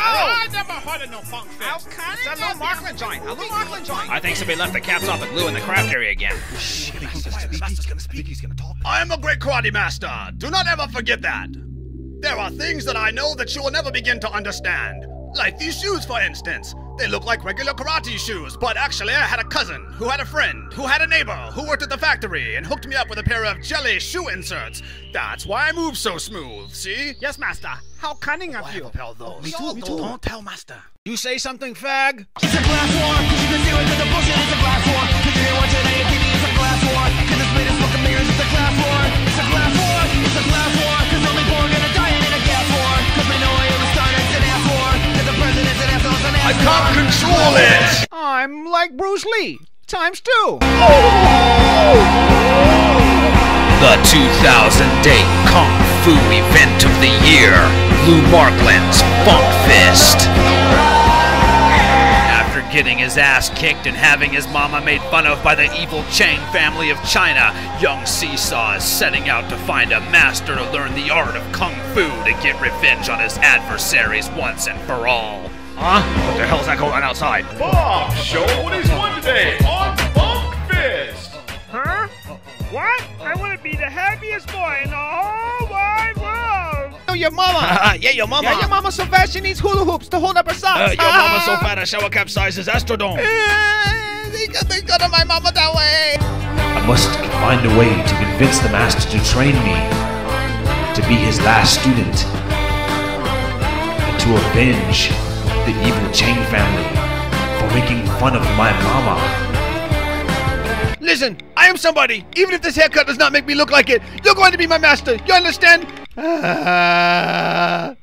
I never heard of no funk fist. It's that Lew Marklin joint. A Lew Marklin joint. I think somebody left the caps off at Lew in the craft area again. I am a great karate master. Do not ever forget that. There are things that I know that you will never begin to understand. Like these shoes, for instance. They look like regular karate shoes, but actually I had a cousin who had a friend who had a neighbor who worked at the factory and hooked me up with a pair of jelly shoe inserts. That's why I move so smooth, see? Yes, master. How cunning of you. I Repel those. Me too, me too. Don't tell master. You say something, fag? It's a glass war, cause you can see it, cause the bullshit is a glass can't control it! I'm like Bruce Lee. Times two. The 2008 Kung Fu Event of the Year, Lew Marklin's Funk Fist. After getting his ass kicked and having his mama made fun of by the evil Chang family of China, young Seesaw is setting out to find a master to learn the art of Kung Fu to get revenge on his adversaries once and for all. Huh? What the hell's that going on outside? Bob, show what he's won today on Funk Fist. Huh? What? I want to be the happiest boy in the whole wide world. Oh, your mama. yeah, your mama. Yeah, your mama so fat she needs hula hoops to hold up her socks. Uh, your mama so fat a shower capsizes Astrodome. Eh, They got they got on my mama that way. I must find a way to convince the master to train me to be his last student and to avenge the evil Chang family for making fun of my mama. Listen, I am somebody. Even if this haircut does not make me look like it, you're going to be my master. You understand? I'm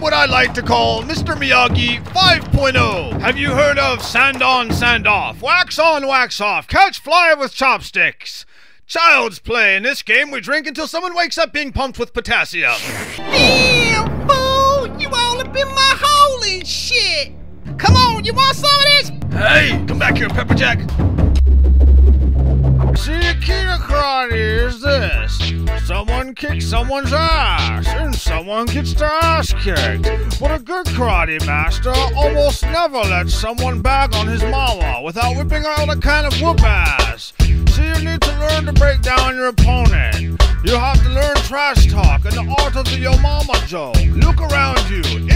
what I like to call Mr. Miyagi 5.0. Have you heard of sand on, sand off, wax on, wax off, catch fly with chopsticks? Child's play. In this game, we drink until someone wakes up being pumped with potassium. Damn, fool! You all up in my holy shit! Come on, you want some of this? Hey, come back here, Pepperjack. See, a key to karate is this. Someone kicks someone's ass, and someone gets their ass kicked. But a good karate master almost never lets someone bag on his mama without whipping out a kind of whoop ass. So you need to learn to break down your opponent. You have to learn trash talk and the art of the yo mama joke. Look around you.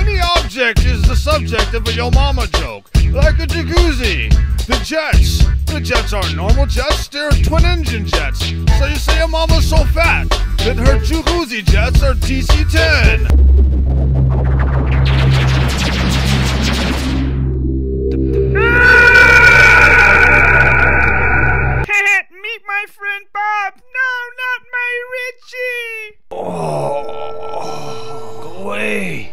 Of a yo mama joke. Like a jacuzzi. The jets. The jets aren't normal jets, they're twin engine jets. So you say your mama's so fat that her jacuzzi jets are DC 10. Meet my friend Bob. No, not my Richie. Oh, Go away.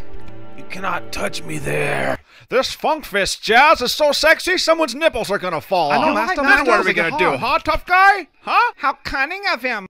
You cannot touch me there. This funk fist jazz is so sexy, someone's nipples are gonna fall I know, off. Master, Now Master, what are we gonna do, hard. huh, tough guy? Huh? How cunning of him.